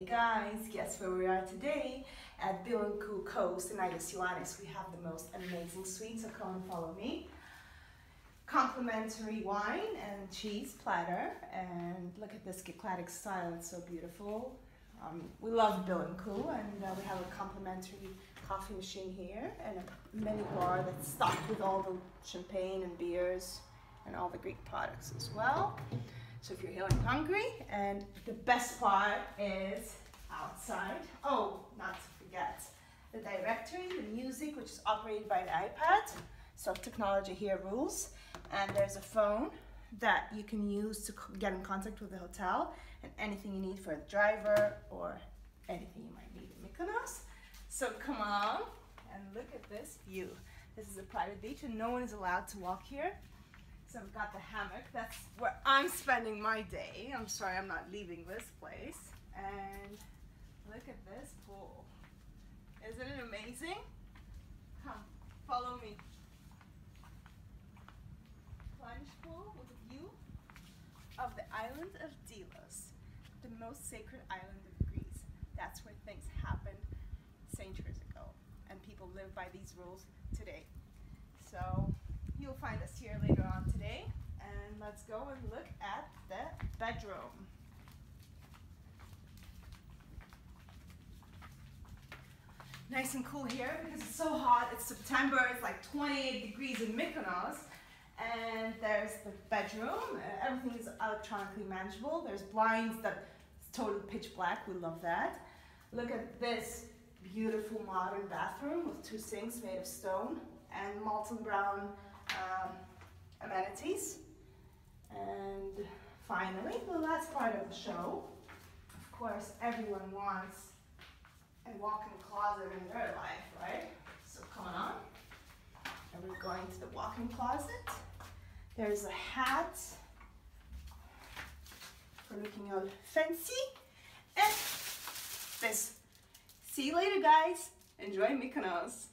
Hey guys, guess where we are today? At Bill&Coo Coast in Agios Ioannis. We have the most amazing suite, so come and follow me. Complimentary wine and cheese platter, and look at this Cycladic style, it's so beautiful. Um, we love Bill&Coo, and uh, we have a complimentary coffee machine here, and a mini bar that's stocked with all the champagne and beers, and all the Greek products as well. So if you're feeling hungry, and the best part is outside. Oh, not to forget the directory, the music, which is operated by the iPad. So technology here rules. And there's a phone that you can use to get in contact with the hotel and anything you need for a driver or anything you might need in Mykonos. So come on and look at this view. This is a private beach and no one is allowed to walk here. So I've got the hammock. That's where I'm spending my day. I'm sorry I'm not leaving this place. And look at this pool. Isn't it amazing? Come, follow me. Plunge pool with a view of the island of Delos, the most sacred island of Greece. That's where things happened centuries ago. And people live by these rules today. So You'll find us here later on today. And let's go and look at the bedroom. Nice and cool here because it's so hot. It's September, it's like 28 degrees in Mykonos. And there's the bedroom. Everything is electronically manageable. There's blinds that it's totally pitch black. We love that. Look at this beautiful modern bathroom with two sinks made of stone and Molton Brown um, amenities. And finally, the last part of the show, of course, everyone wants a walk-in closet in their life, right? So come on. And we're going to the walk-in closet. There's a hat for looking all fancy. And this. See you later, guys. Enjoy Mykonos.